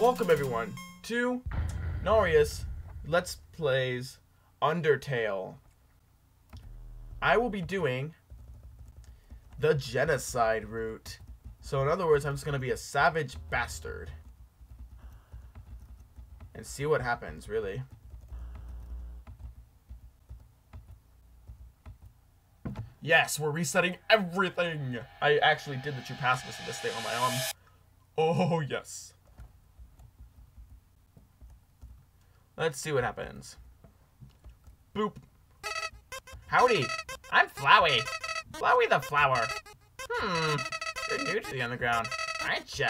Welcome everyone to Narius Let's Plays Undertale. I will be doing the genocide route. So in other words, I'm just gonna be a savage bastard. And see what happens, really. Yes, we're resetting everything! I actually did the true pacifist of this thing on my arm. Oh, yes. Let's see what happens. Boop. Howdy. I'm Flowey. Flowey the flower. Hmm. You're new to the underground, aren't ya?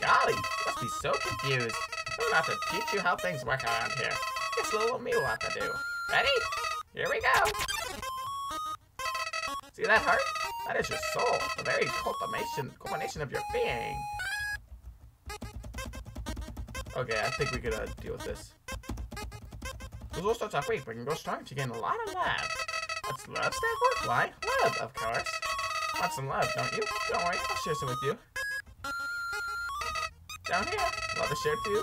Golly, must be so confused. I'm about to teach you how things work around here. Guess little me have to do. Ready? Here we go. See that heart? That is your soul, the very culmination, culmination of your being. Okay, I think we could uh, deal with this. Those all starts off weak, but can go strong you gain a lot of love. What's love stand for? Why? Love, of course. Want some love, don't you? Don't worry, I'll share some with you. Down here, love to share too.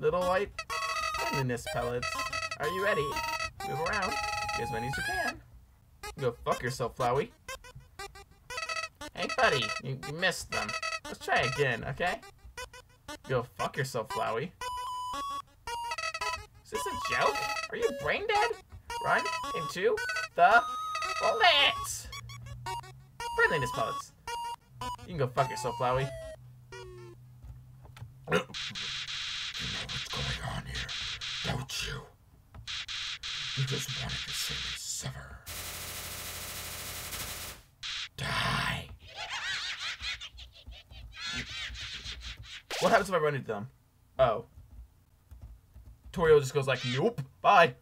Little white friendliness pellets. Are you ready? Move around. Get as many as you can. Go fuck yourself, Flowey. Hey, buddy, you, you missed them. Let's try again, okay? Go fuck yourself, Flowey. Is this a joke? Are you brain dead? Run into the bullets! Friendliness pellets. You can go fuck yourself, Flowey. You know what's going on here, don't you? You just wanted to see me suffer. Die. What happens if I run into them? Oh. Toriel just goes like, nope, bye.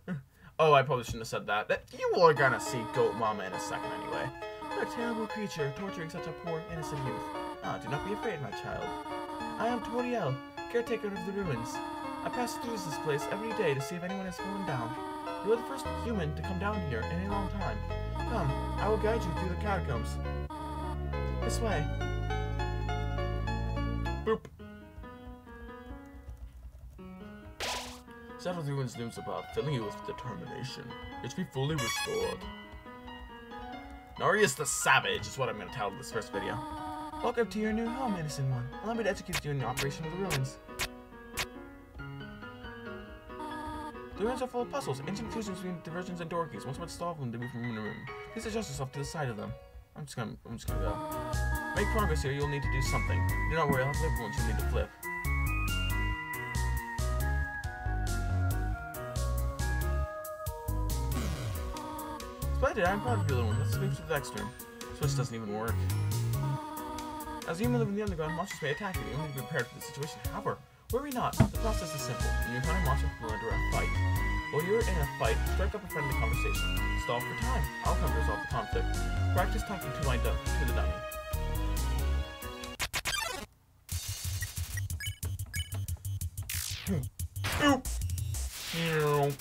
oh, I probably shouldn't have said that. that. You are gonna see Goat Mama in a second anyway. What a terrible creature, torturing such a poor, innocent youth. Ah, do not be afraid, my child. I am Toriel, caretaker of the ruins. I pass through this place every day to see if anyone has fallen down. You are the first human to come down here in a long time. Come, I will guide you through the catacombs. This way. Boop. Ruins looms above, filling you with determination. It be fully restored. Narius the Savage is what I'm to title this first video. Welcome to your new home, Innocent One. Allow me to execute you in the operation of the ruins. The ruins are full of puzzles, ancient fusions between diversions and door keys. Once must solve them to move from room to room. Please adjust yourself to the side of them. I'm just gonna, I'm just gonna go. Make progress here, you'll need to do something. Do not worry, I'll flip once you need to flip. Splendid, I'm proud of you, little one. Let's move to the next room. Switch doesn't even work. As human living in the underground, monsters may attack you. You need to be prepared for the situation. However, worry not. The process is simple. When you encounter a monster, we'll enter a fight. While you're in a fight, strike up a friendly conversation. Stall for time. I'll come resolve the conflict. Practice talking to my to the dummy. Hmm. Oop. Meow.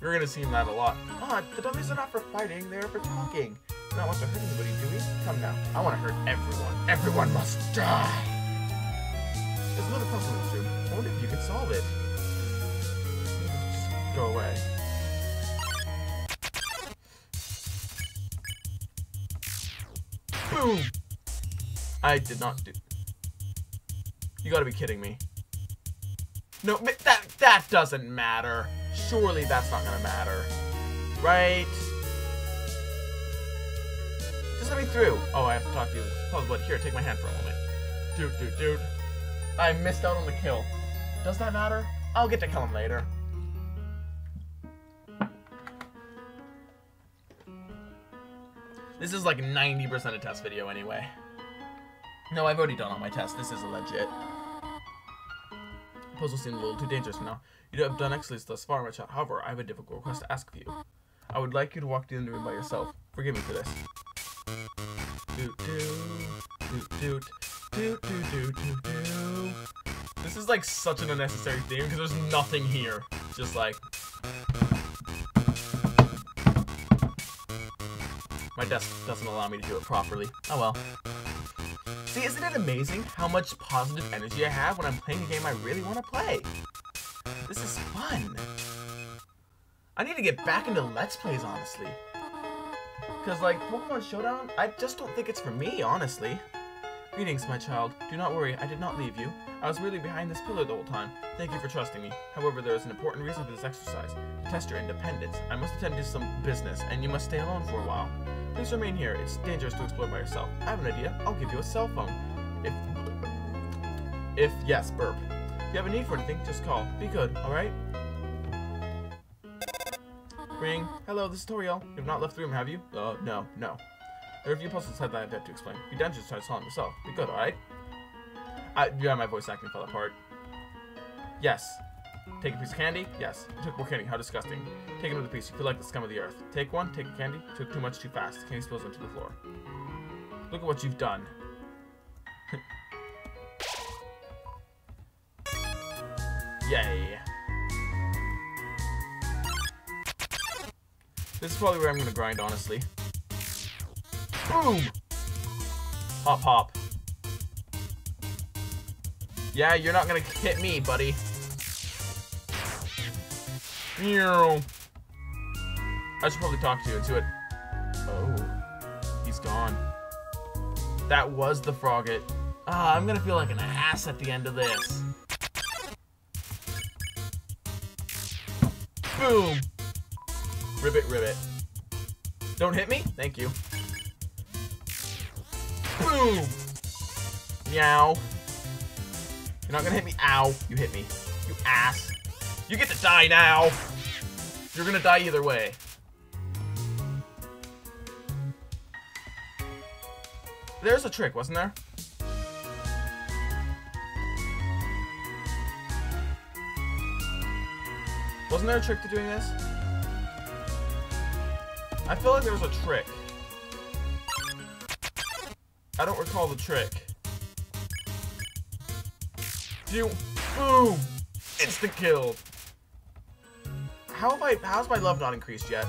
You're gonna see that a lot. Ah, the dummies are not for fighting, they're for talking. Not want to hurt anybody, do we? Come now. I want to hurt everyone. Everyone must die. There's another puzzle in this room. I wonder if you can solve it. Just go away. Boom! I did not do... You gotta be kidding me. No, that, that doesn't matter. Surely that's not gonna matter. Right? Just let me through. Oh, I have to talk to you. Puzzle, here, take my hand for a moment. Dude, dude, dude. I missed out on the kill. Does that matter? I'll get to kill him later. This is like 90% a test video anyway. No, I've already done all my tests. This is legit. Puzzle seems a little too dangerous for now. You have done uh-huh. excellence thus far, my child. However, I have a difficult request to ask of you. Uh-huh. I would like you to walk to the room by uh-huh. yourself. Forgive me for this. Doot doot doot doot doot doot doot doot. This is like such an unnecessary theme because there's nothing here. Just like my desk doesn't allow me to do it properly. Oh well. See, isn't it amazing how much positive energy I have when I'm playing a game I really want to play? This is fun. I need to get back into Let's Plays, honestly. Because, like, Pokemon Showdown, I just don't think it's for me, honestly. Greetings, my child. Do not worry, I did not leave you. I was really behind this pillar the whole time. Thank you for trusting me. However, there is an important reason for this exercise. To test your independence. I must attend to some business, and you must stay alone for a while. Please remain here. It's dangerous to explore by yourself. I have an idea. I'll give you a cell phone. If... If, yes, burp. If you have a need for anything, just call. Be good, alright? Ring. Hello, this is Toriel. You have not left the room, have you? Uh, no, no. There are a few puzzles that I have yet to explain. Be done just try to solve them yourself. Be good, alright? I, yeah, my voice acting fell apart. Yes. Take a piece of candy? Yes. You took more candy. How disgusting. Take another piece. You feel like the scum of the earth. Take one. Take a candy. Took too much too fast. Candy spills onto the floor. Look at what you've done. Yay. This is probably where I'm gonna grind, honestly. Boom! Hop, hop. Yeah, you're not gonna hit me, buddy. Meow. I should probably talk to you into it. Oh, he's gone. That was the Froggit. Ah, I'm gonna feel like an ass at the end of this. Boom! Ribbit, ribbit. Don't hit me? Thank you. Boom! Meow. You're not gonna hit me. Ow. You hit me. You ass. You get to die now! You're gonna die either way. There's a trick, wasn't there? Wasn't there a trick to doing this? I feel like there was a trick. I don't recall the trick. You boom! Instant kill! How have I how's my love not increased yet?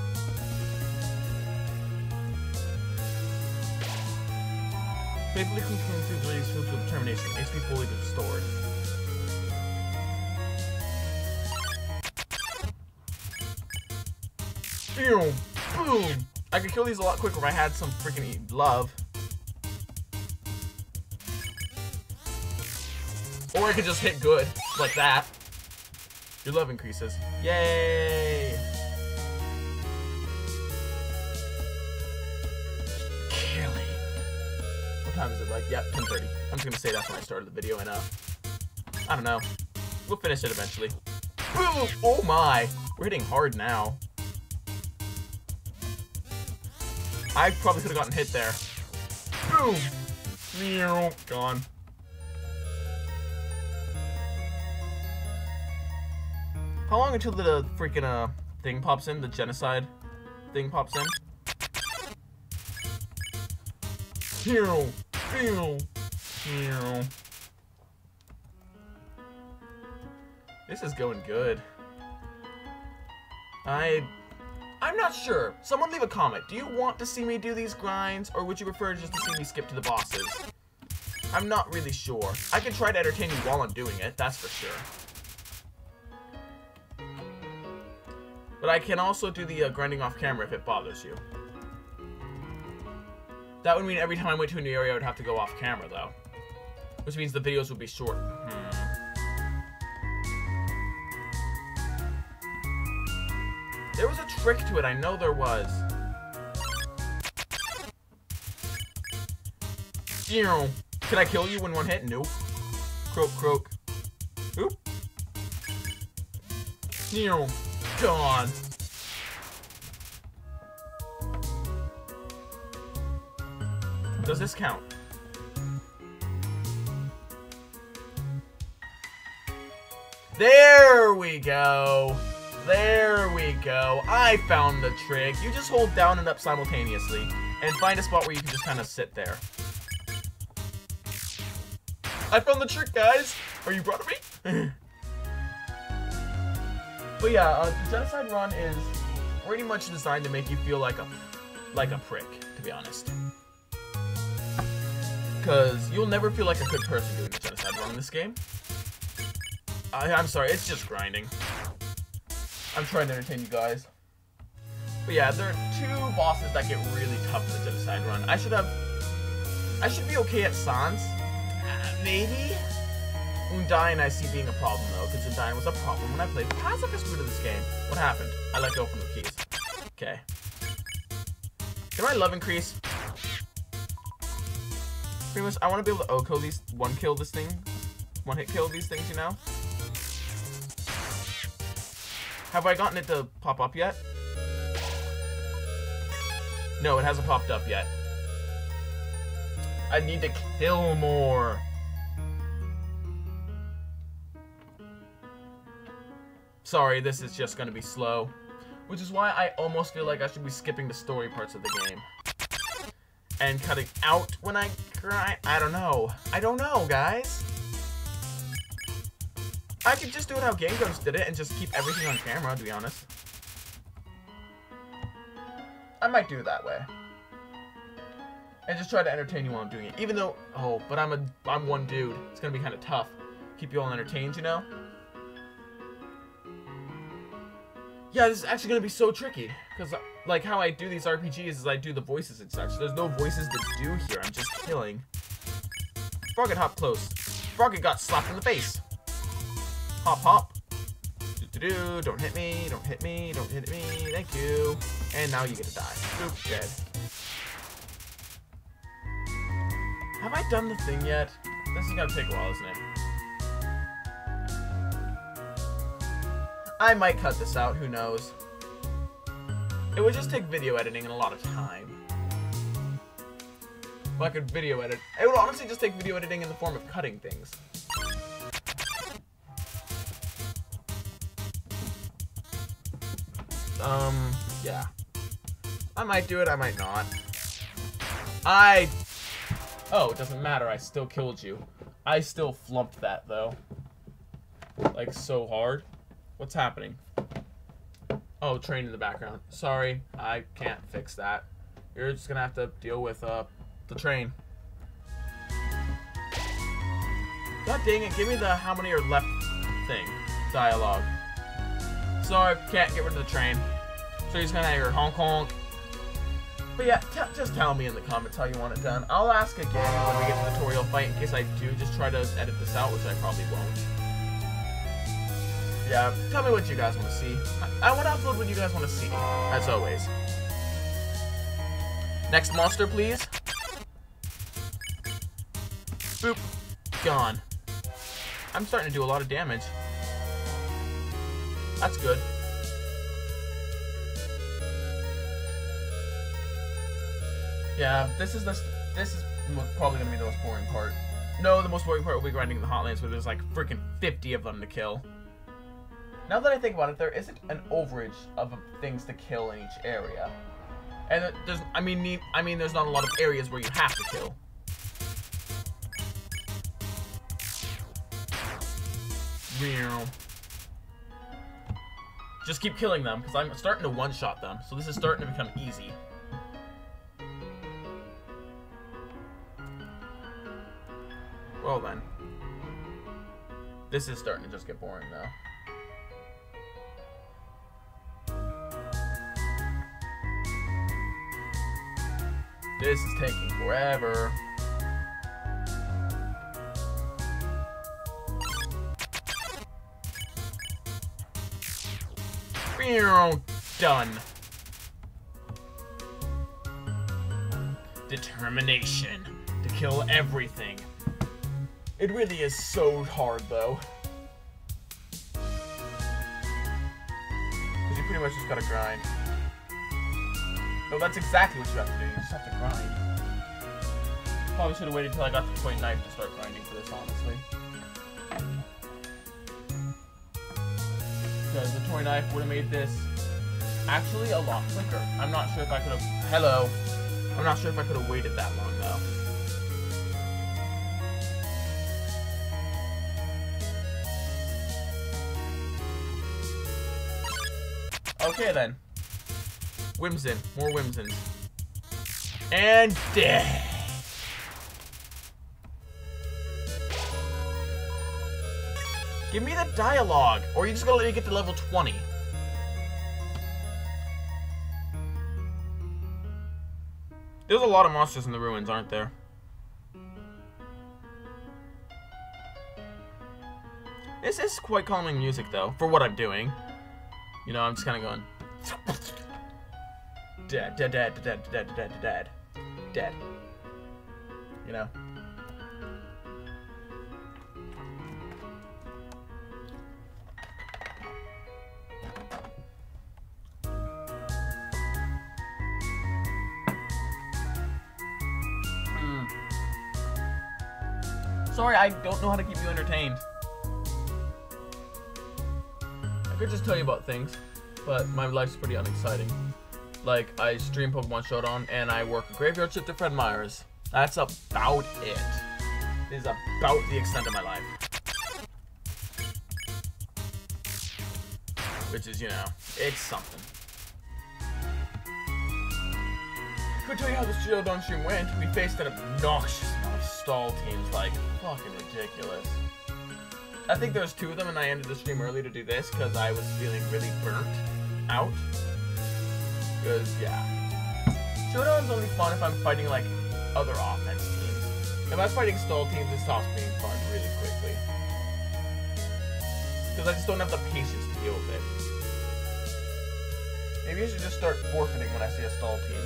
Faithfully concluding through the release with determination. HP fully restored. Boom! Boom! I could kill these a lot quicker if I had some freaking love. Or I could just hit good, like that. Your love increases. Yay! Killing. What time is it? Like, yep, 10.30. I'm just gonna say that's when I started the video, and uh, I don't know. We'll finish it eventually. Boom! Oh my! We're hitting hard now. I probably could have gotten hit there. Boom! Meow. Gone. How long until the freaking uh thing pops in? The genocide thing pops in? Pew! Pew! Pew! This is going good. I... I'm not sure. Someone leave a comment. Do you want to see me do these grinds, or would you prefer just to see me skip to the bosses? I'm not really sure. I can try to entertain you while I'm doing it, that's for sure. But I can also do the uh, grinding off camera if it bothers you. That would mean every time I went to a new area, I would have to go off camera, though. Which means the videos would be short. Hmm. There was a trick to it, I know there was. Can I kill you in one hit? Nope. Croak, croak. Oop. Gone. Does this count? There we go. There we go. I found the trick. You just hold down and up simultaneously and find a spot where you can just kind of sit there. I found the trick, guys. Are you proud of me? But yeah, uh, the Genocide Run is pretty much designed to make you feel like a like a prick, to be honest. Because you'll never feel like a good person doing the genocide run in this game. I, I'm sorry, it's just grinding. I'm trying to entertain you guys. But yeah, there are two bosses that get really tough in the genocide run. I should have... I should be okay at Sans. Uh, maybe? Undyne I see being a problem though, because Undyne was a problem when I played pacifist route of this game. What happened? I let go from the keys. Okay. Did my love increase? Pretty much, I want to be able to OHKO these, one kill this thing, one hit kill these things, you know? Have I gotten it to pop up yet? No, it hasn't popped up yet. I need to kill more. Sorry, this is just gonna be slow. Which is why I almost feel like I should be skipping the story parts of the game. And cutting out when I cry. I don't know. I don't know, guys. I could just do it how Game Grumps did it and just keep everything on camera, to be honest. I might do it that way. And just try to entertain you while I'm doing it. Even though, oh, but I'm a, I'm one dude. It's gonna be kind of tough. Keep you all entertained, you know? Yeah, this is actually gonna be so tricky. Because, like, how I do these RPGs is I do the voices and such. There's no voices to do here. I'm just killing. Froggit hop close. Froggit got slapped in the face. Hop, hop. Do, do, do. Don't hit me. Don't hit me. Don't hit me. Thank you. And now you get to die. Dead. Have I done the thing yet? This is gonna take a while, isn't it? I might cut this out, who knows. It would just take video editing and a lot of time. Well, I could video edit. It would honestly just take video editing in the form of cutting things. Um, yeah. I might do it, I might not. I... Oh, it doesn't matter, I still killed you. I still flumped that, though. Like, so hard. What's happening? Oh, train in the background. Sorry, I can't fix that. You're just gonna have to deal with, uh, the train. God dang it, give me the how many are left thing. Dialogue. Sorry, can't get rid of the train. So you're gonna hear honk honk. But yeah, just tell me in the comments how you want it done. I'll ask again when we get to the tutorial fight in case I do just try to edit this out, which I probably won't. Yeah, tell me what you guys want to see. I, I want to upload what you guys want to see, as always. Next monster, please. Boop. Gone. I'm starting to do a lot of damage. That's good. Yeah, this is the this is probably gonna be the most boring part. No, the most boring part will be grinding the hotlands where there's like freaking 50 of them to kill. Now that I think about it, there isn't an overage of things to kill in each area. And there's, I mean, I mean, there's not a lot of areas where you have to kill. Just keep killing them, because I'm starting to one-shot them, so this is starting to become easy. Well then. This is starting to just get boring, though. This is taking forever. Done. Determination to kill everything. It really is so hard, though. Because you pretty much just gotta grind. No, that's exactly what you have to do. You just have to grind. Probably should have waited until I got the toy knife to start grinding for this, honestly. Because the toy knife would have made this actually a lot quicker. I'm not sure if I could have... Hello. I'm not sure if I could have waited that long, though. Okay then. Whimsun. More Whimsuns. And dead. Give me the dialogue, or you just gonna let me get to level 20. There's a lot of monsters in the ruins, aren't there? This is quite calming music, though, for what I'm doing. You know, I'm just kind of going... Dead, dead, dead, dead, dead, dead, dead, dead. Dead. You know? Mm. Sorry, I don't know how to keep you entertained. Could just tell you about things, but my life's pretty unexciting. Like, I stream Pokemon Showdown, and I work a graveyard shift at Fred Meyer's. That's about it. It is about the extent of my life. Which is, you know, it's something. I could tell you how the Showdown stream went. We faced an obnoxious amount of stall teams, like, fucking ridiculous. I think there was two of them, and I ended the stream early to do this, because I was feeling really burnt out. Because, yeah. Showdown's only fun if I'm fighting, like, other offense teams. If I'm fighting stall teams, it stops being fun really quickly. Because I just don't have the patience to deal with it. Maybe I should just start forfeiting when I see a stall team.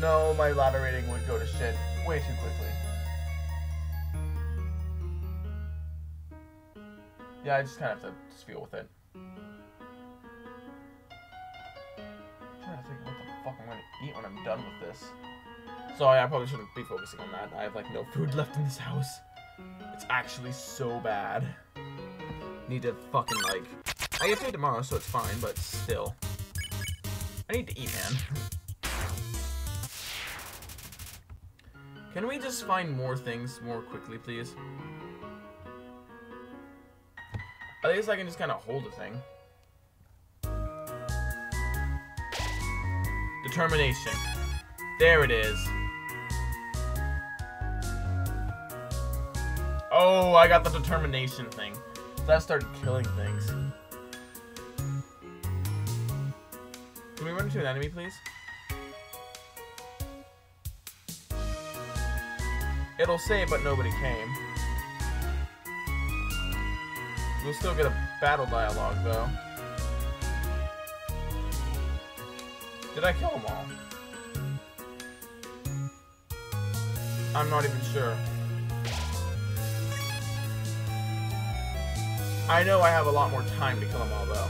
No, my ladder rating would go to shit way too quickly. Yeah, I just kind of have to just feel with it. trying to think what the fuck I'm gonna eat when I'm done with this. Sorry, I probably shouldn't be focusing on that. I have like no food left in this house. It's actually so bad. Need to fucking like... I get paid tomorrow, so it's fine, but still. I need to eat, man. Can we just find more things more quickly, please? At least I can just kind of hold a thing. Determination. There it is. Oh, I got the determination thing. That started killing things. Can we run into an enemy, please? It'll say, but nobody came. We'll still get a battle dialogue, though. Did I kill them all? I'm not even sure. I know I have a lot more time to kill them all, though.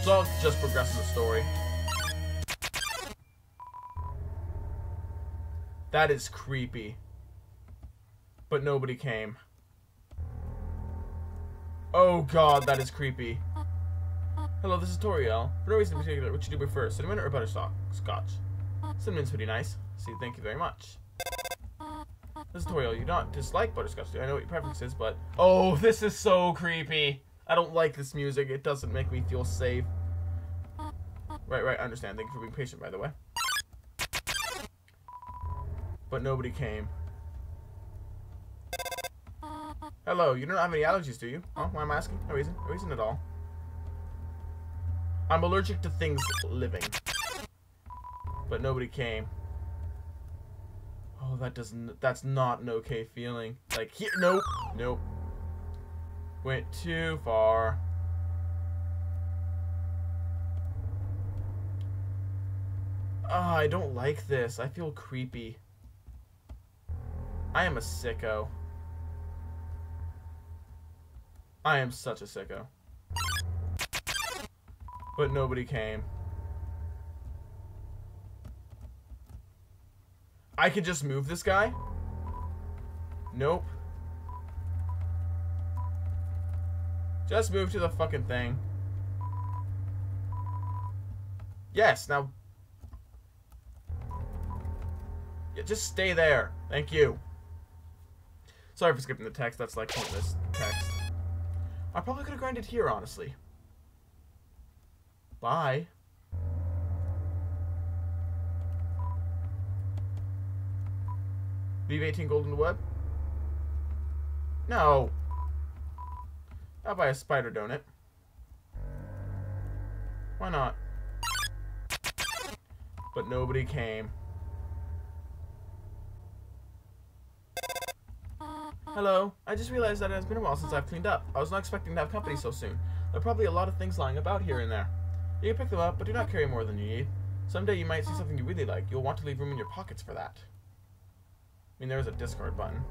So I'll just progress in the story. That is creepy. But nobody came. Oh god, that is creepy. Hello, this is Toriel. For no reason in particular, what you do prefer, cinnamon or butterscotch? Scotch. Cinnamon's pretty nice. See, thank you very much. This is Toriel. You don't dislike butterscotch, do I know what your preference is, but... Oh, this is so creepy. I don't like this music. It doesn't make me feel safe. Right, right, I understand. Thank you for being patient, by the way. But nobody came. Hello, you don't have any allergies, do you? Huh? Why am I asking? No reason. No reason at all. I'm allergic to things living. But nobody came. Oh, that doesn't... That's not an okay feeling. Like, here... Nope. Nope. Went too far. Oh, I don't like this. I feel creepy. I am a sicko. I am such a sicko. But nobody came. I could just move this guy? Nope. Just move to the fucking thing. Yes, now... Yeah, just stay there. Thank you. Sorry for skipping the text, that's like pointless text. I probably could have grinded here, honestly. Bye. Leave 18 gold in the web. No. I'll buy a spider donut. Why not? But nobody came. Hello. I just realized that it has been a while since I've cleaned up. I was not expecting to have company so soon. There are probably a lot of things lying about here and there. You can pick them up, but do not carry more than you need. Someday you might see something you really like. You'll want to leave room in your pockets for that. I mean, there is a discard button.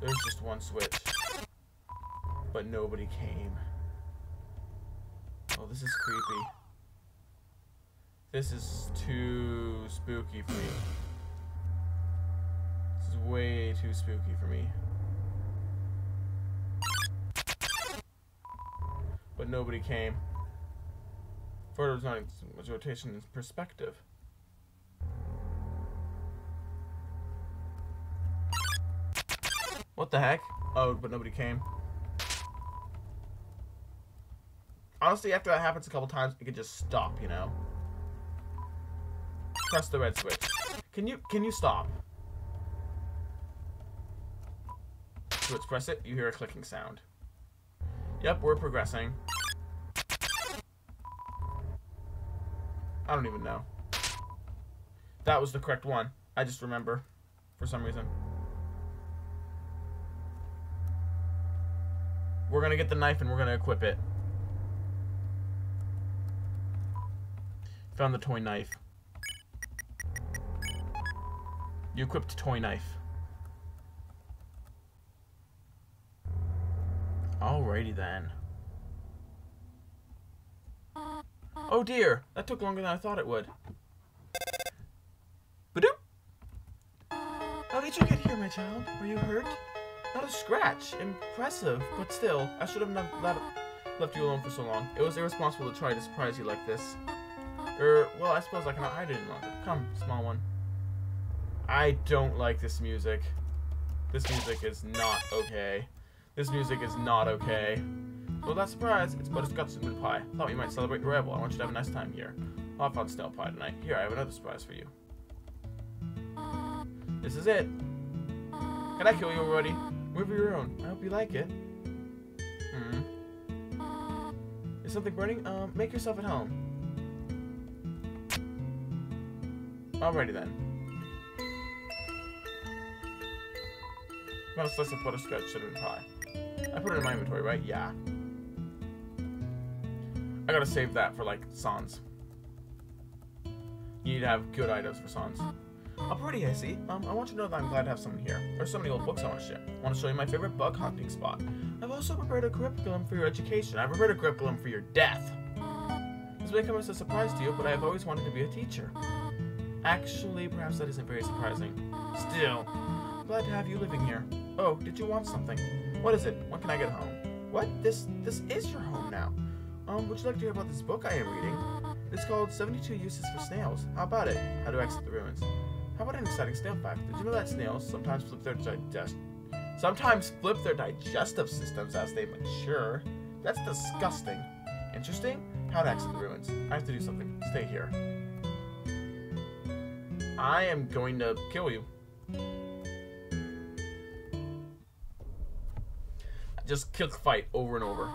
There's just one switch. But nobody came. Oh, this is creepy. This is too spooky for me. This is way too spooky for me. But nobody came. Photos not much rotation in perspective. What the heck? Oh, but nobody came. Honestly, after that happens a couple times, it could just stop, you know? Press the red switch. Can you, can you stop? Switch, press it, you hear a clicking sound. Yep, we're progressing. I don't even know. That was the correct one. I just remember. For some reason. We're gonna get the knife and we're gonna equip it. Found the toy knife. You equipped toy knife. Alrighty then. Oh dear, that took longer than I thought it would. Badoop! How did you get here, my child? Were you hurt? Not a scratch. Impressive, but still, I should have not let, left you alone for so long. It was irresponsible to try to surprise you like this. Er, well, I suppose I cannot hide it any longer. Come, small one. I don't like this music. This music is not okay. This music is not okay. Well, that surprise, it's butterscotch cinnamon pie. Thought we might celebrate your arrival. I want you to have a nice time here. I'll have fun snail pie tonight. Here, I have another surprise for you. This is it. Can I kill you already? Move your own. I hope you like it. Hmm. Is something burning? Um, make yourself at home. Alrighty then. Got a slice of butterscotch cinnamon pie. I put it in my inventory, right? Yeah. I gotta save that for, like, Sans. You need to have good items for Sans. Oh, pretty, I see. Um, I want you to know that I'm glad to have someone here. There's so many old books I want to share. I want to show you my favorite bug hunting spot. I've also prepared a curriculum for your education. I've prepared a curriculum for your death. This may come as a surprise to you, but I have always wanted to be a teacher. Actually, perhaps that isn't very surprising. Still, glad to have you living here. Oh, did you want something? What is it? When can I get home? What? This this is your home now. Um, would you like to hear about this book I am reading? It's called 72 Uses for Snails. How about it? How to Exit the Ruins. How about an exciting snail fact? Did you know that snails sometimes flip their digest sometimes flip their digestive systems as they mature? That's disgusting. Interesting? How to exit the ruins. I have to do something. Stay here. I am going to kill you. Just kill fight over and over.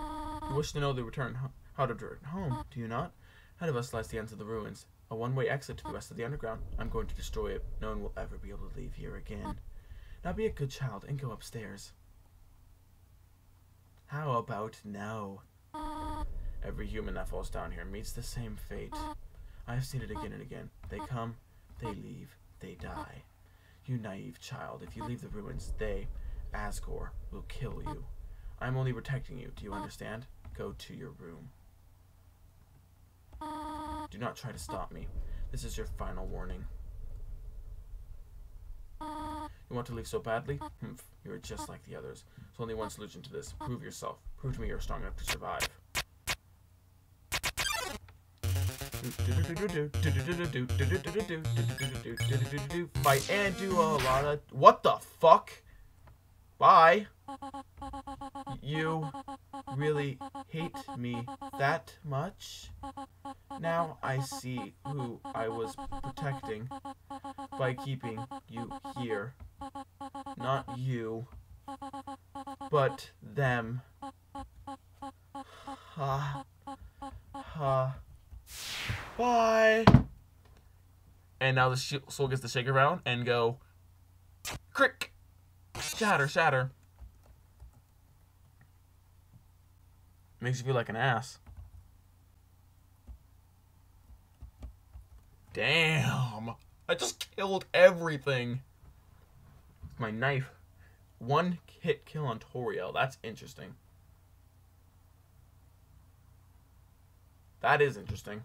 You wish to know the return how to return home, uh. do you not? Ahead of us lies the ends of the ruins. A one-way exit to the uh. rest of the underground. I'm going to destroy it. No one will ever be able to leave here again. Uh. Now be a good child and go upstairs. How about no? Every human that falls down here meets the same fate. I have seen it again and again. They come, they leave, they die. You naive child, if you leave the ruins, they, Asgore, will kill you. I'm only protecting you, do you understand? Go to your room. Do not try to stop me. This is your final warning. You want to leave so badly? Humph, you are just like the others. There's only one solution to this. Prove yourself. Prove to me you're strong enough to survive. Fight and do a lot of... What the fuck? Bye. You really hate me that much? Now I see who I was protecting by keeping you here. Not you. but them. Ha. Ha. Bye. And now the soul gets to shake around and go. Crick. Shatter, shatter. Makes you feel like an ass. Damn. I just killed everything. My knife. One hit kill on Toriel. That's interesting. That is interesting.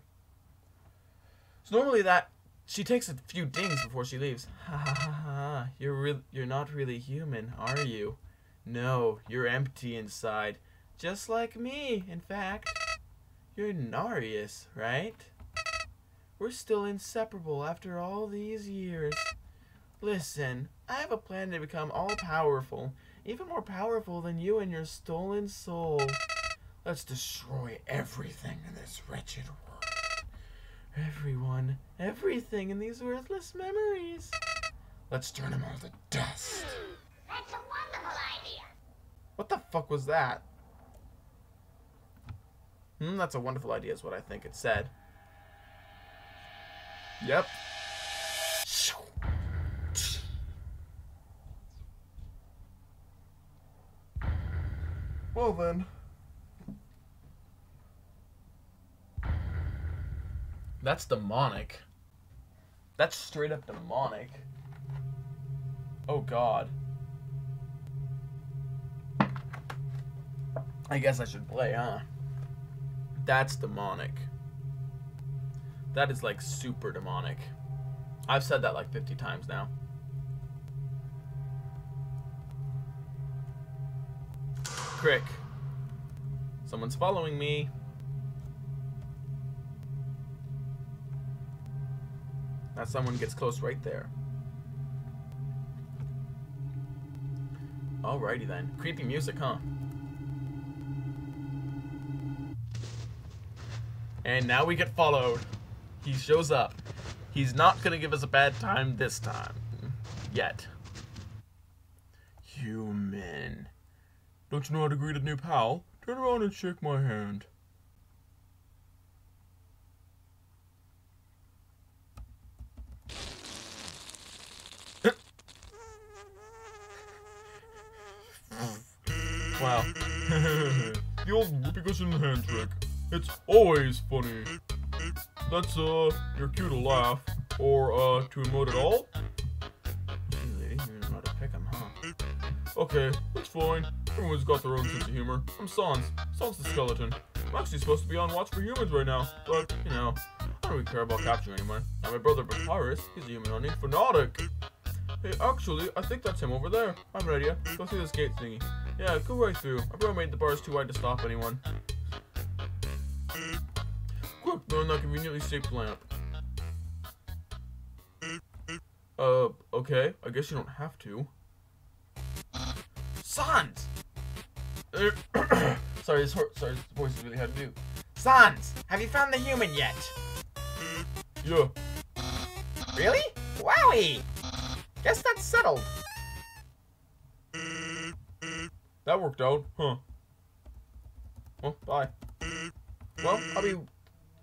So normally that she takes a few dings before she leaves. Ha ha ha ha. You're real you're not really human, are you? No, you're empty inside. Just like me, in fact. You're Narius, right? We're still inseparable after all these years. Listen, I have a plan to become all powerful, even more powerful than you and your stolen soul. Let's destroy everything in this wretched world. Everyone, everything in these worthless memories. Let's turn them all to dust. That's a wonderful idea. What the fuck was that? Hmm, that's a wonderful idea, is what I think it said. Yep. Well then. That's demonic. That's straight up demonic. Oh god. I guess I should play, huh? That's demonic. That is like super demonic. I've said that like 50 times now. Crick. Someone's following me. That someone gets close right there. Alrighty then. Creepy music, huh? And now we get followed. He shows up. He's not gonna give us a bad time this time. Yet. Human. Don't you know how to greet a new pal? Turn around and shake my hand. wow. the old whoopee cushion hand trick. It's always funny. That's, uh, your cue to laugh. Or, uh, to emote at all. Hey, lady, you know how to pick 'em, huh? Okay, that's fine. Everyone's got their own sense of humor. I'm Sans. Sans the skeleton. I'm actually supposed to be on watch for humans right now, but, you know, I don't really care about capturing anyone. Now, my brother Papyrus, he's a human hunting fanatic. Hey, actually, I think that's him over there. I'm ready. Go through this gate thingy. Yeah, go right through. I probably made the bars too wide to stop anyone. Quick, burn that conveniently shaped lamp. Uh, okay. I guess you don't have to. Sans! sorry, this sorry, this voice is really hard to do. Sans, have you found the human yet? Yeah. Really? Wowie! Guess that's settled. That worked out, huh? Well, bye. Well, I'll be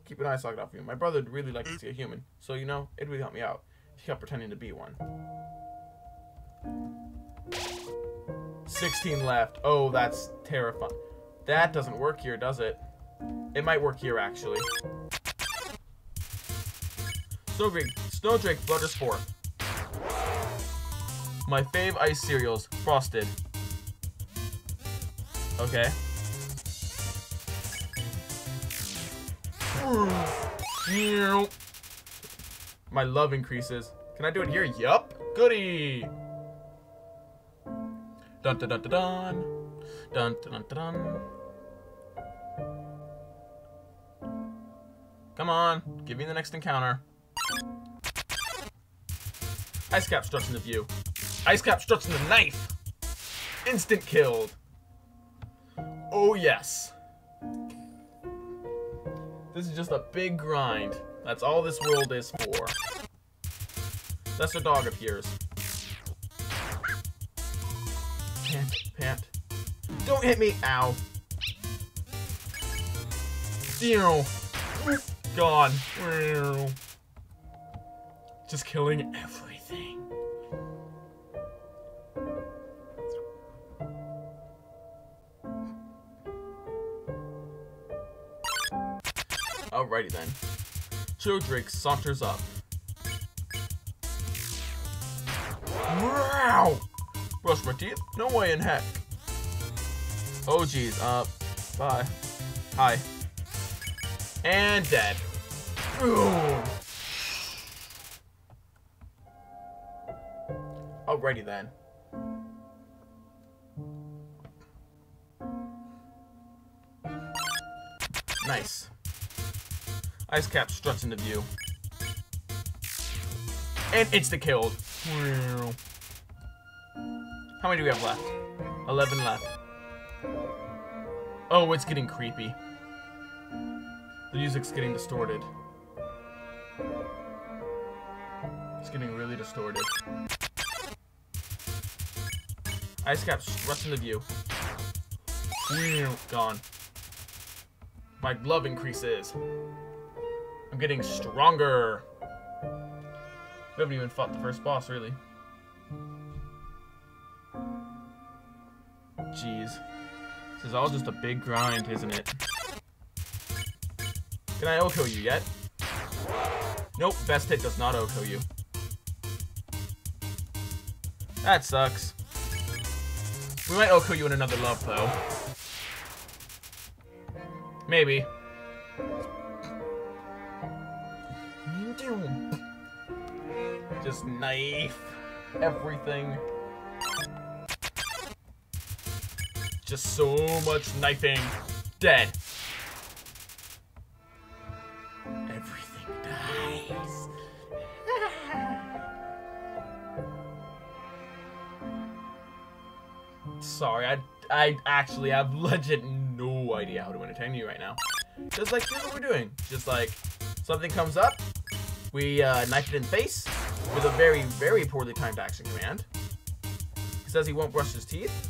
keep an eye socket out for you. My brother would really like to see a human, so you know, it'd really help me out. He kept pretending to be one. 16 left. Oh, that's terrifying. That doesn't work here, does it? It might work here, actually. Snowdrake, Snowdrake Butter Sport. My fave ice cereals, frosted. Okay. My love increases. Can I do it here? Yup. Goody. Dun dun dun dun dun. Dun dun dun. Come on, give me the next encounter. Ice cap struts in the view. Ice cap struts in the knife. Instant killed. Oh yes. This is just a big grind. That's all this world is for. That's our dog appears. Pant, pant, Don't hit me. Ow. Ew. Gone. Just killing everything. Alrighty then. Drake saunters up. Wow! Brush my teeth? No way in heck. Oh geez, uh, bye. Hi. And dead. Boom. Alrighty then. Nice. Ice Cap struts into view. And insta killed. How many do we have left? 11 left. Oh, it's getting creepy. The music's getting distorted. It's getting really distorted. Ice cap struts into view. Gone. My glove increases. Getting stronger. We haven't even fought the first boss, really. Jeez. This is all just a big grind, isn't it? Can I OHKO you yet? Nope, best hit does not OHKO you. That sucks. We might OHKO you in another love, though. Maybe. Knife everything. Just so much knifing. Dead. Everything dies. Sorry, I I actually have legit no idea how to entertain you right now. Just like, here's what we're doing. Just like, something comes up, we uh, knife it in the face with a very, very poorly timed action command. He says he won't brush his teeth.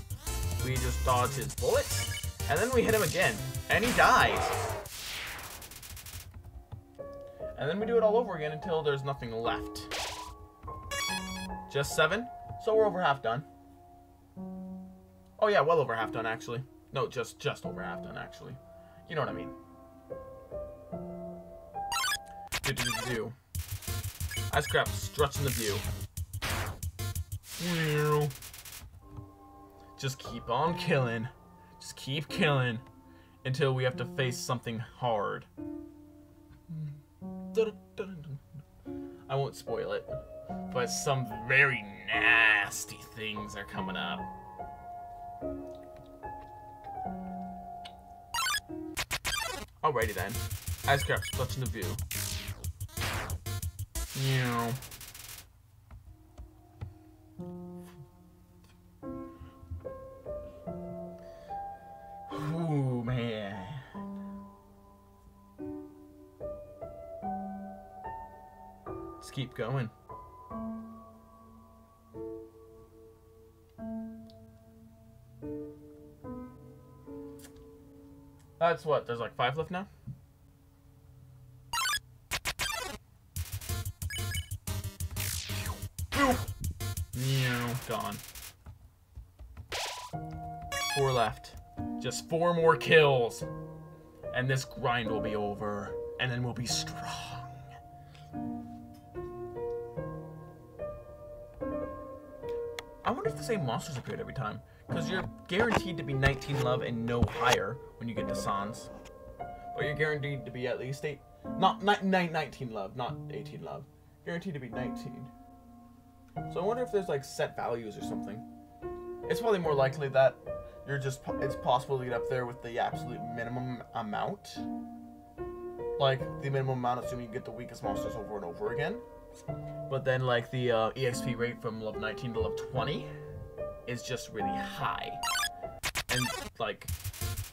We just dodge his bullets, and then we hit him again, and he dies. And then we do it all over again until there's nothing left. Just seven? So we're over half done. Oh yeah, well over half done actually. No, just just over half done actually. You know what I mean. Do do do do. Ice crap struts in the view. Just keep on killing. Just keep killing until we have to face something hard. I won't spoil it, but some very nasty things are coming up. Alrighty then. Ice crap struts in the view. Ooh, man. Let's keep going. That's what, there's like five left now? Left. Just four more kills. And this grind will be over. And then we'll be strong. I wonder if the same monsters appeared every time. Because you're guaranteed to be 19 love and no higher when you get to Sans. But you're guaranteed to be at least 8... Not, not 19 love, not 18 love. Guaranteed to be 19. So I wonder if there's like set values or something. It's probably more likely that you're just it's possible to get up there with the absolute minimum amount. Like the minimum amount assuming you get the weakest monsters over and over again. But then like the uh, EXP rate from level 19 to level 20 is just really high. And like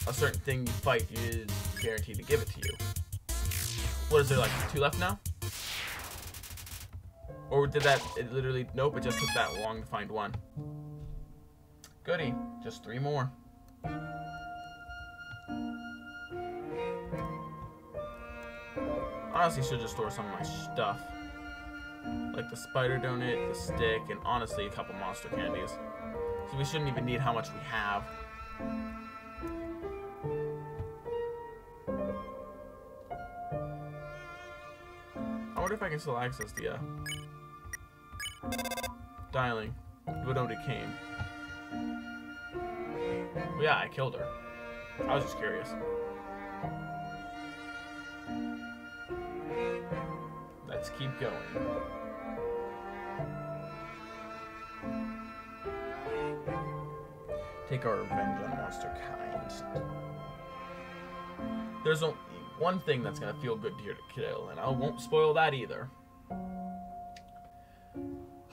a certain thing you fight is guaranteed to give it to you. What is there like two left now? Or did that, it literally, nope, it just took that long to find one. Goody, just three more. Honestly, should just store some of my stuff. Like the spider donut, the stick, and honestly, a couple monster candies. So we shouldn't even need how much we have. I wonder if I can still access the, uh, dialing. But nobody came. Yeah, I killed her. I was just curious. Let's keep going. Take our revenge on monster kind. There's only one thing that's gonna feel good here to kill, and I won't spoil that either.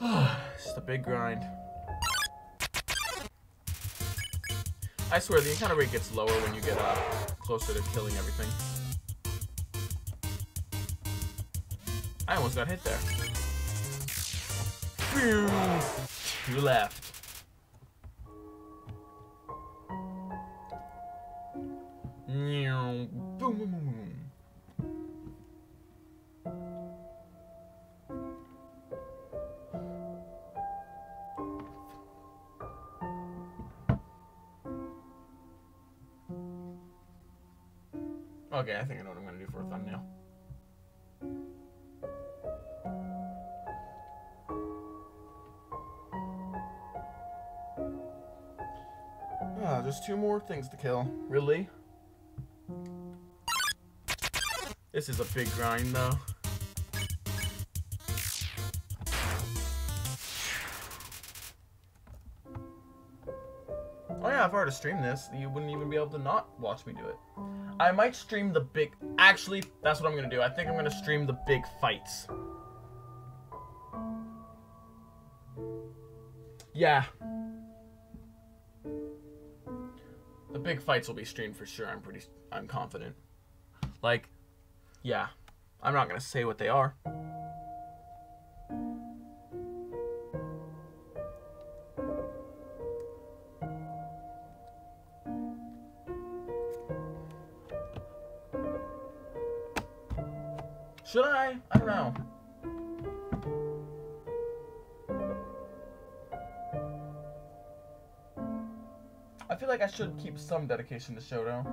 Just a big grind. I swear, the encounter rate gets lower when you get uh, closer to killing everything. I almost got hit there. You left. Okay, I think I know what I'm gonna do for a thumbnail. Ah, just two more things to kill. Really? This is a big grind, though. To stream this, you wouldn't even be able to not watch me do it. I might stream the big... Actually, that's what I'm gonna do. I think I'm gonna stream the big fights. Yeah. The big fights will be streamed for sure. I'm pretty... I'm confident. Like, yeah. I'm not gonna say what they are. I should keep some dedication to Showdown.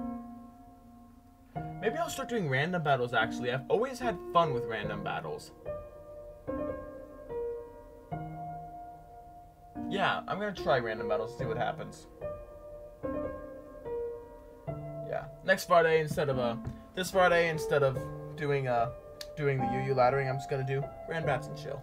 Maybe I'll start doing random battles actually. I've always had fun with random battles. Yeah, I'm gonna try random battles, see what happens. Yeah. Next Friday instead of uh this Friday instead of doing uh doing the OU laddering, I'm just gonna do Rand Bats and chill.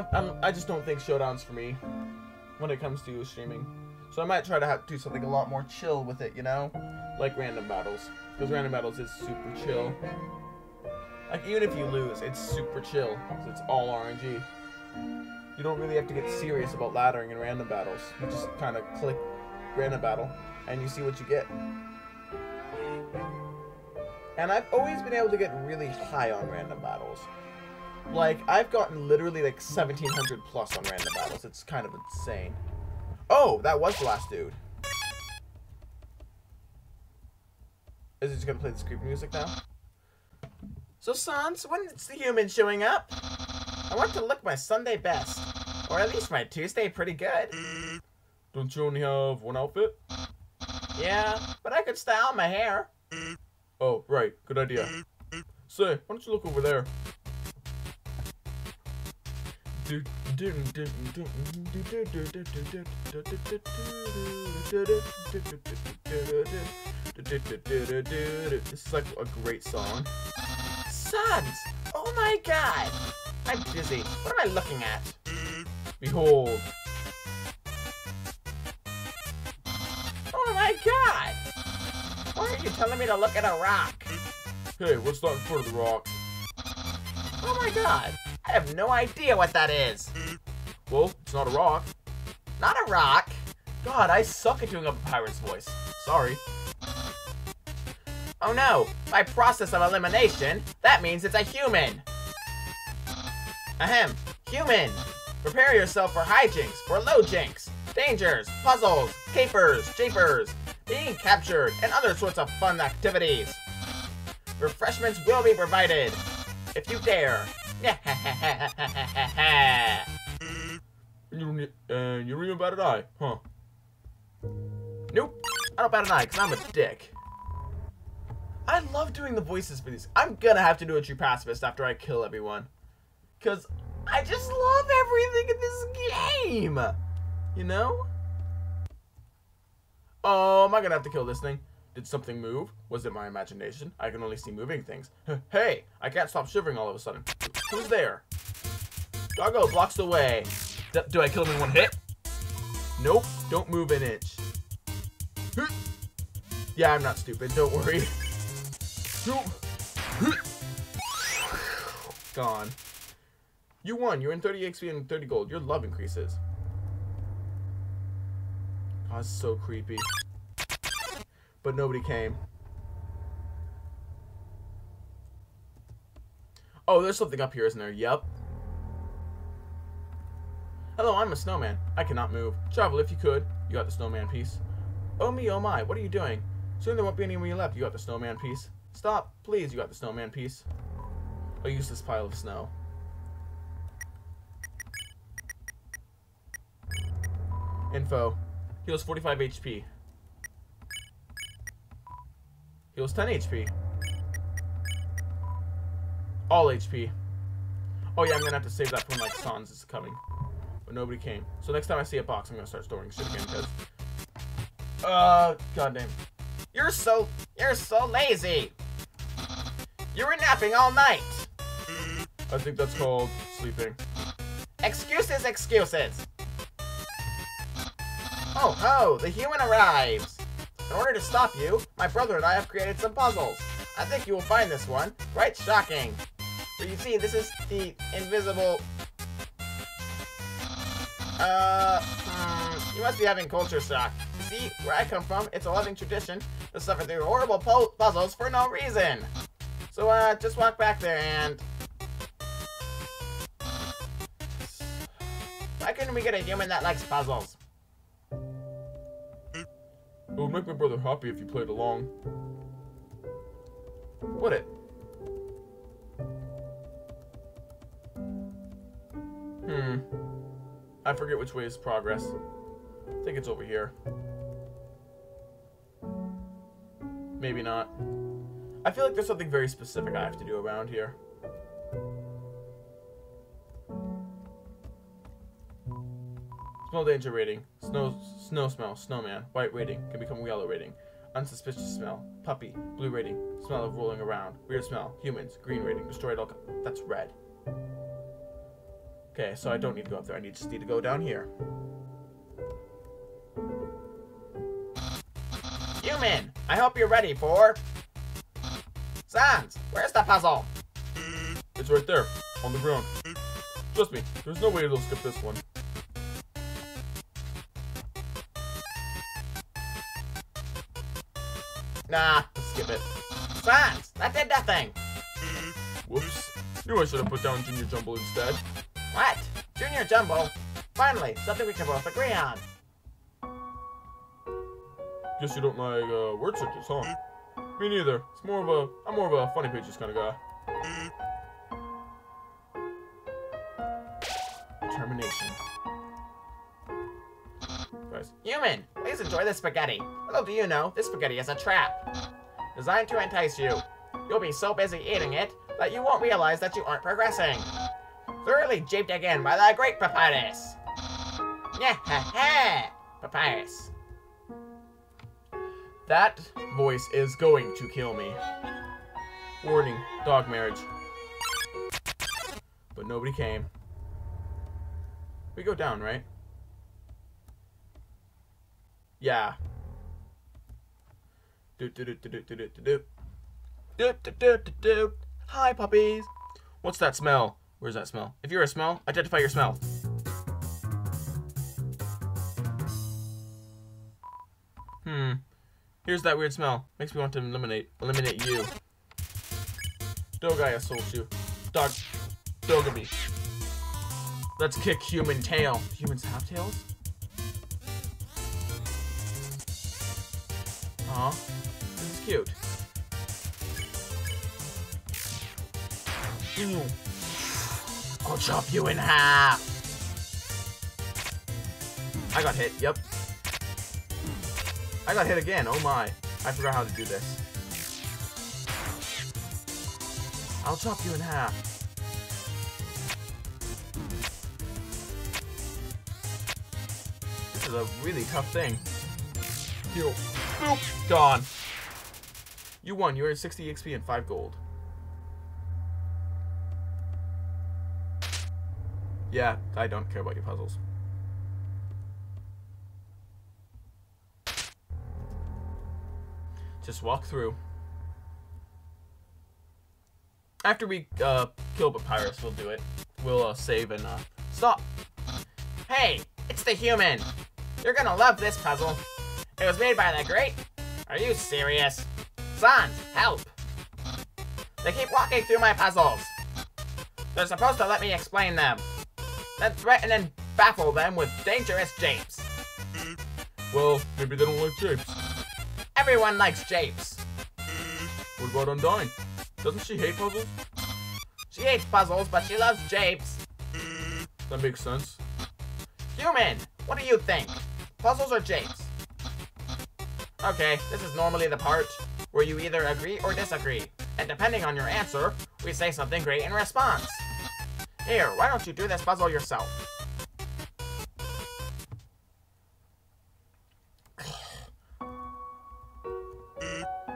Yeah, I'm, I just don't think Showdown's for me when it comes to streaming. So I might try to have, do something a lot more chill with it, you know? Like random battles. Because random battles is super chill. Like, even if you lose, it's super chill. Because it's all RNG. You don't really have to get serious about laddering in random battles. You just kind of click random battle, and you see what you get. And I've always been able to get really high on random battles. Like, I've gotten literally like 1700 plus on random battles. It's kind of insane. Oh, that was the last dude. Is he just gonna play the creepy music now? So, Sans, when's the human showing up? I want to look my Sunday best. Or at least my Tuesday pretty good. Don't you only have one outfit? Yeah, but I could style my hair. Oh, right. Good idea. Say, why don't you look over there? This is like a great song. Sans! Oh my god! I'm dizzy. What am I looking at? Behold. Oh my god! Why are you telling me to look at a rock? Hey, what's that in front of the rock? Oh my god! I have no idea what that is. Well, it's not a rock. Not a rock. God, I suck at doing a pirate's voice. Sorry. Oh no! By process of elimination, that means it's a human! Ahem! Human! Prepare yourself for hijinks, for low jinks, dangers, puzzles, capers, japers, being captured, and other sorts of fun activities. Refreshments will be provided, if you dare. You and uh, you don't even bat an eye, huh? nope, I don't bat an eye, because I'm a dick. I love doing the voices for these. I'm gonna have to do a true pacifist after I kill everyone. Cause I just love everything in this game. You know? Um, oh, am I gonna have to kill this thing? Did something move? Was it my imagination? I can only see moving things. Hey, I can't stop shivering all of a sudden. Who's there? Doggo blocks the way. D- do I kill him in one hit? Nope. Don't move an inch. Yeah, I'm not stupid. Don't worry. Gone. You won. You're in 30 XP and 30 gold. Your love increases. That's so creepy. But nobody came. Oh, there's something up here, isn't there? Yep. Hello, I'm a snowman. I cannot move. Travel if you could. You got the snowman piece. Oh me, oh my, what are you doing? Soon there won't be any you left. You got the snowman piece. Stop, please. You got the snowman piece. A useless pile of snow. Info. Heals 45 HP. Heals 10 HP. All HP. Oh yeah, I'm gonna have to save that for when like Sans is coming. But nobody came. So next time I see a box, I'm gonna start storing shit again because Uh goddamn. You're so, you're so lazy. You were napping all night. I think that's called sleeping. Excuses, excuses. Oh ho, the human arrives. In order to stop you, my brother and I have created some puzzles. I think you will find this one quite shocking. You see, this is the invisible... Uh, hmm, you must be having culture shock. You see, where I come from, it's a loving tradition to suffer through horrible pu- puzzles for no reason. So, uh, just walk back there and... Why couldn't we get a human that likes puzzles? It would make my brother happy if you played along. Would it? Hmm. I forget which way is progress. I think it's over here. Maybe not. I feel like there's something very specific I have to do around here. Smell danger rating. Snow snow smell. Snowman. White rating. Can become yellow rating. Unsuspicious smell. Puppy. Blue rating. Smell of rolling around. Weird smell. Humans. Green rating. Destroyed all. That's red. Okay, so I don't need to go up there. I need, just need to go down here. Human, I hope you're ready for... Sans, where's the puzzle? It's right there, on the ground. Trust me, there's no way they'll skip this one. Nah, skip it. Sans, that did nothing. Whoops. Knew I should have put down Junior Jumble instead. What? Junior Jumble? Finally, something we can both agree on. Guess you don't like uh, word searches, huh? Me neither. It's more of a I'm more of a funny pages kind of guy. Determination. Guys, Human, please enjoy this spaghetti. Little do you know, this spaghetti is a trap. Designed to entice you. You'll be so busy eating it that you won't realize that you aren't progressing. Thoroughly japed again by the great Papyrus. Yeah, ha, ha. Papyrus. that voice is going to kill me. Warning, dog marriage. But nobody came. We go down, right? Yeah. Do do do do do do do do. Do do do do. Hi puppies. What's that smell? Where's that smell? If you're a smell, identify your smell. Hmm. Here's that weird smell. Makes me want to eliminate eliminate you. Dogi assault you. Dog Dogamy. Let's kick human tail. Humans have tails? Aw. This is cute. Ew. I'll chop you in half. I got hit, yep. I got hit again, oh my. I forgot how to do this. I'll chop you in half. This is a really tough thing. Heal. Boop. Gone. You won. You earned 60 XP and 5 gold. Yeah, I don't care about your puzzles. Just walk through. After we uh, kill Papyrus, we'll do it. We'll uh, save and uh, stop. Hey, it's the human. You're gonna love this puzzle. It was made by the great. Are you serious? Sans, help. They keep walking through my puzzles. They're supposed to let me explain them. Then threaten and baffle them with dangerous japes. Well, maybe they don't like japes. Everyone likes japes. What about Undyne? Doesn't she hate puzzles? She hates puzzles, but she loves japes. That makes sense. Human, what do you think? Puzzles or japes? Okay, this is normally the part where you either agree or disagree. And depending on your answer, we say something great in response. Here, why don't you do this puzzle yourself?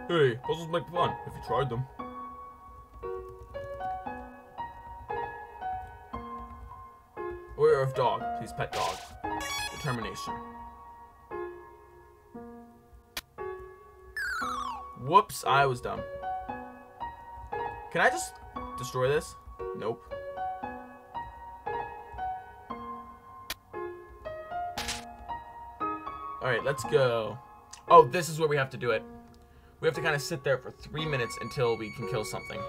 Hey, puzzles make fun if you tried them. Aware of dog. Please pet dog. Determination. Whoops, I was dumb. Can I just destroy this? Nope. Let's go. Oh, this is where we have to do it. We have to kind of sit there for three minutes until we can kill something.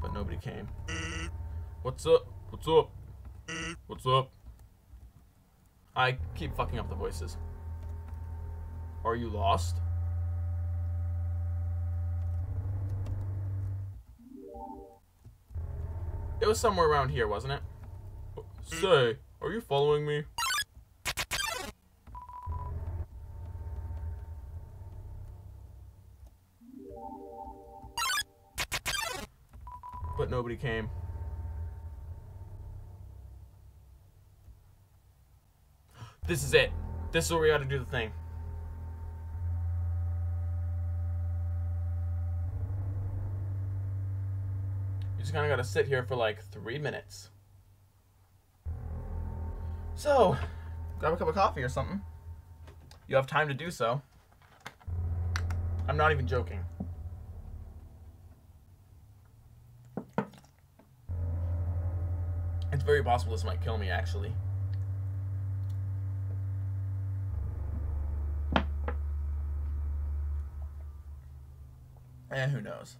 But nobody came. What's up? What's up? What's up? I keep fucking up the voices. Are you lost? It was somewhere around here, wasn't it? Say, are you following me? Nobody came. This is it. This is where we gotta do the thing. You just kinda gotta sit here for like three minutes. So, grab a cup of coffee or something. You have time to do so. I'm not even joking. It's very possible this might kill me, actually. Eh, who knows?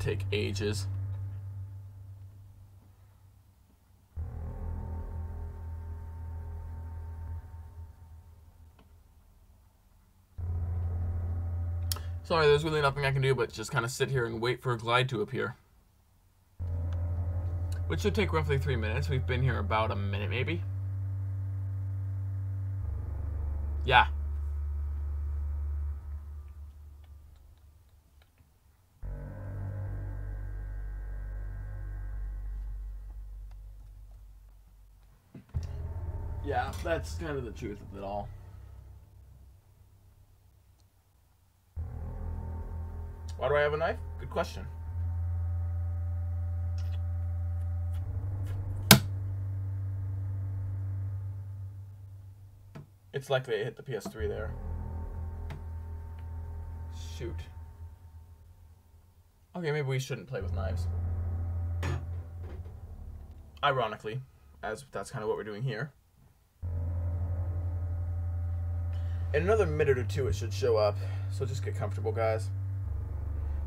Take ages. Sorry, there's really nothing I can do but just kind of sit here and wait for a Glyde to appear. Which should take roughly three minutes. We've been here about a minute, maybe. Yeah. That's kind of the truth of it all. Why do I have a knife? Good question. It's likely it hit the PS3 there. Shoot. Okay, maybe we shouldn't play with knives. Ironically, as that's kind of what we're doing here. In another minute or two, it should show up. So just get comfortable, guys.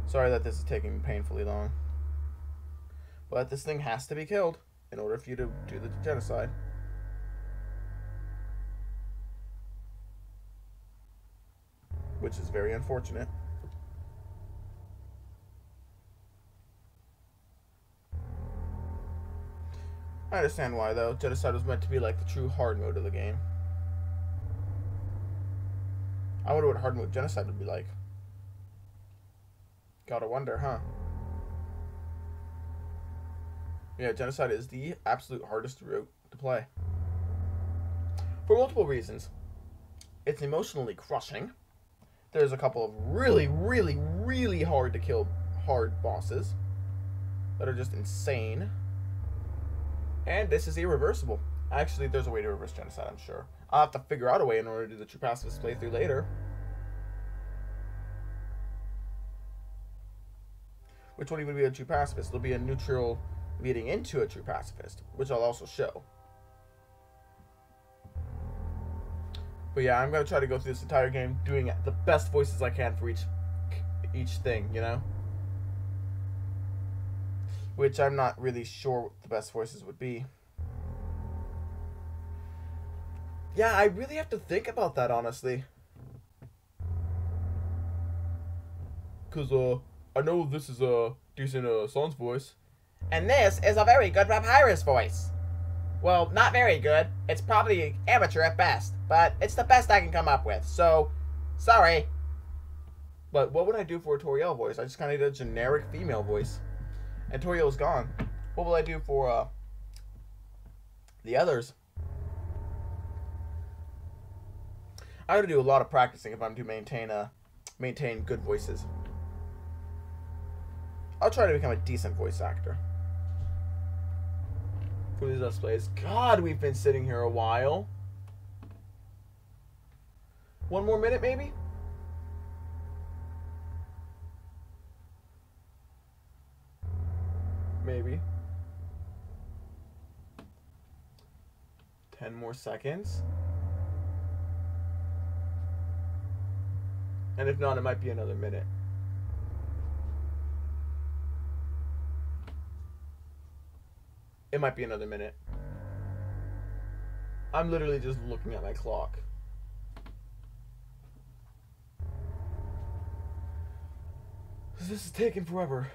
Sorry that this is taking painfully long. But this thing has to be killed in order for you to do the genocide. Which is very unfortunate. I understand why, though. Genocide was meant to be like the true hard mode of the game. I wonder what hard mode genocide would be like. Gotta wonder, huh? Yeah, genocide is the absolute hardest route to play. For multiple reasons. It's emotionally crushing. There's a couple of really, really, really hard to kill hard bosses that are just insane. And this is irreversible. Actually, there's a way to reverse genocide, I'm sure. I'll have to figure out a way in order to do the True Pacifist playthrough later. Which won't even be a True Pacifist. It'll be a neutral leading into a True Pacifist, which I'll also show. But yeah, I'm gonna try to go through this entire game doing the best voices I can for each each thing, you know? Which I'm not really sure what the best voices would be. Yeah, I really have to think about that, honestly. Cause, uh, I know this is a decent, uh, Sans voice. And this is a very good Papyrus voice. Well, not very good. It's probably amateur at best, but it's the best I can come up with, so sorry. But what would I do for a Toriel voice? I just kind of need a generic female voice. And Toriel's gone. What will I do for, uh, the others? I gotta do a lot of practicing if I'm to maintain, uh, maintain good voices. I'll try to become a decent voice actor. For these Let's Plays. God, we've been sitting here a while. One more minute, maybe? Maybe. Ten more seconds. And if not, it might be another minute. It might be another minute. I'm literally just looking at my clock. This is taking forever.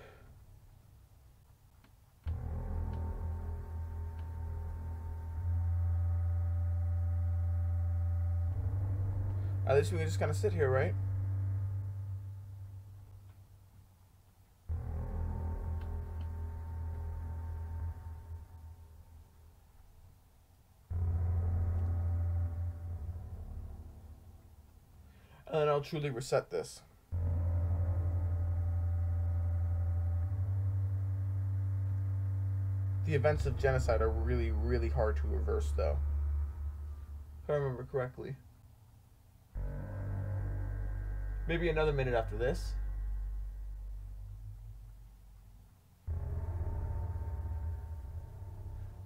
At least we can just kind of sit here, right? And then I'll truly reset this. The events of genocide are really, really hard to reverse, though. If I remember correctly. Maybe another minute after this.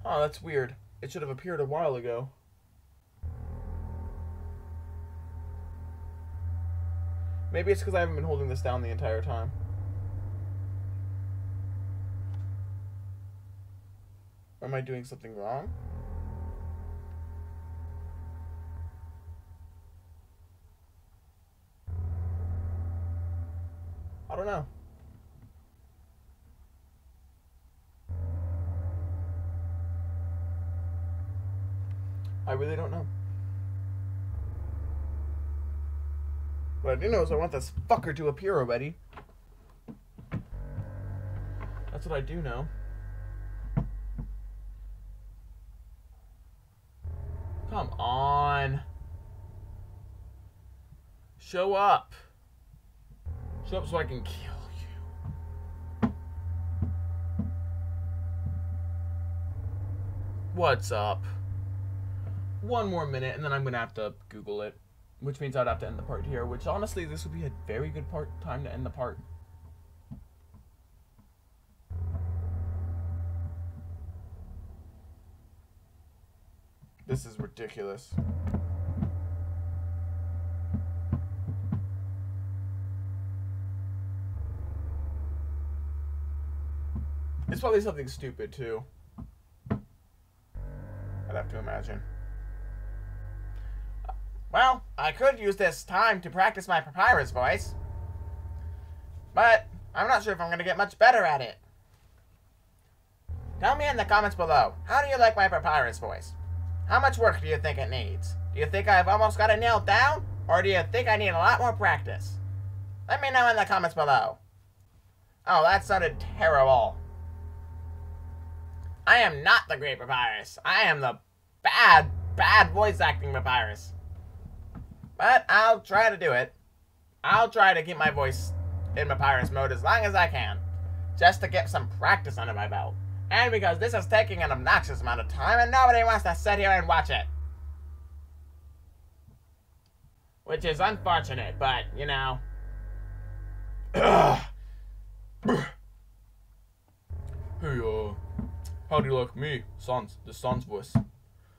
Oh, that's weird. It should have appeared a while ago. Maybe it's because I haven't been holding this down the entire time. Am I doing something wrong? I don't know. I really don't know. What I do know is I want this fucker to appear already. That's what I do know. Come on. Show up. Show up so I can kill you. What's up? One more minute and then I'm gonna have to Google it. Which means I'd have to end the part here, which honestly this would be a very good part time to end the part. This is ridiculous. It's probably something stupid too. I'd have to imagine. I could use this time to practice my papyrus voice. But I'm not sure if I'm going to get much better at it. Tell me in the comments below, how do you like my papyrus voice? How much work do you think it needs? Do you think I've almost got it nailed down? Or do you think I need a lot more practice? Let me know in the comments below. Oh, that sounded terrible. I am not the great papyrus. I am the bad, bad voice acting papyrus. But I'll try to do it. I'll try to keep my voice in papyrus mode as long as I can. Just to get some practice under my belt. And because this is taking an obnoxious amount of time and nobody wants to sit here and watch it. Which is unfortunate, but, you know. Hey, uh, how do you like me, Sans, the Sans voice?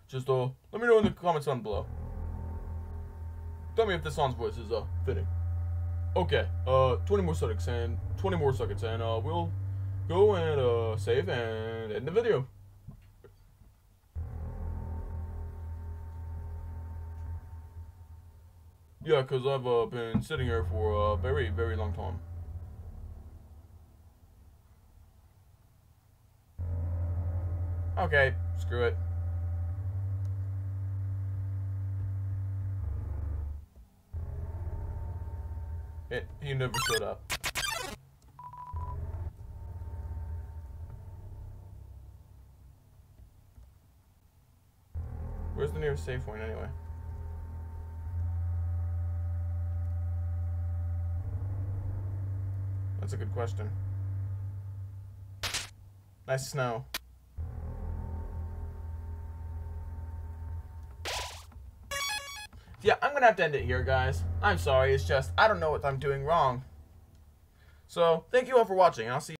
Just, uh, let me know in the comments down below. Tell me if this Sans voice is, uh, fitting. Okay, uh, 20 more seconds and 20 more seconds and, uh, we'll go and, uh, save and end the video. Yeah, because I've, uh, been sitting here for a very, very long time. Okay, screw it. It, he never showed up. Where's the nearest save point anyway? That's a good question. Nice snow. Gonna have to end it here, guys. I'm sorry, it's just, I don't know what I'm doing wrong. So, thank you all for watching, I'll see you.